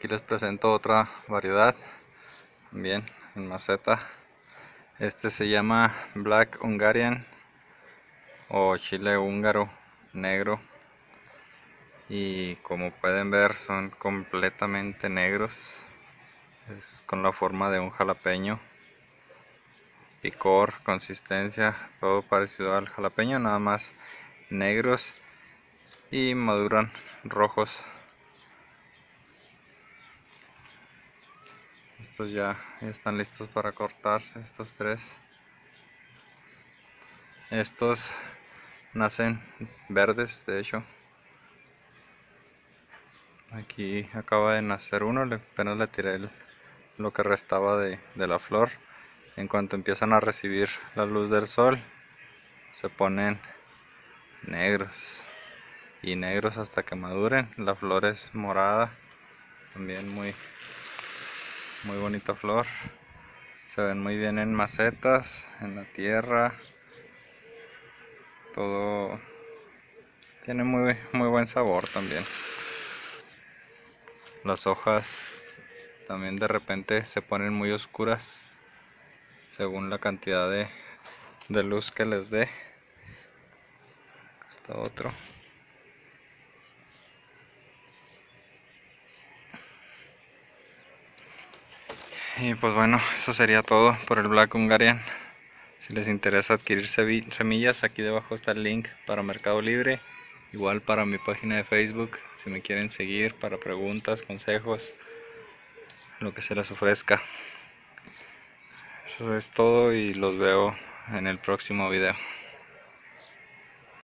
Aquí les presento otra variedad, bien en maceta. Este se llama Black Hungarian o chile húngaro negro. Y como pueden ver son completamente negros. Es con la forma de un jalapeño. Picor, consistencia, todo parecido al jalapeño, nada más negros y maduran rojos estos ya están listos para cortarse estos tres. Estos nacen verdes de hecho. Aquí acaba de nacer uno apenas le tiré lo que restaba de, de la flor. En cuanto empiezan a recibir la luz del sol se ponen negros. Y negros hasta que maduren. La flor es morada también muy muy bonita flor. Se ven muy bien en macetas en la tierra. Todo tiene muy muy buen sabor también. Las hojas también de repente se ponen muy oscuras según la cantidad de, de luz que les dé. Está otro Y pues bueno, eso sería todo por el Black Hungarian. Si les interesa adquirir semillas, aquí debajo está el link para Mercado Libre. Igual para mi página de Facebook, si me quieren seguir para preguntas, consejos, lo que se les ofrezca. Eso es todo y los veo en el próximo video.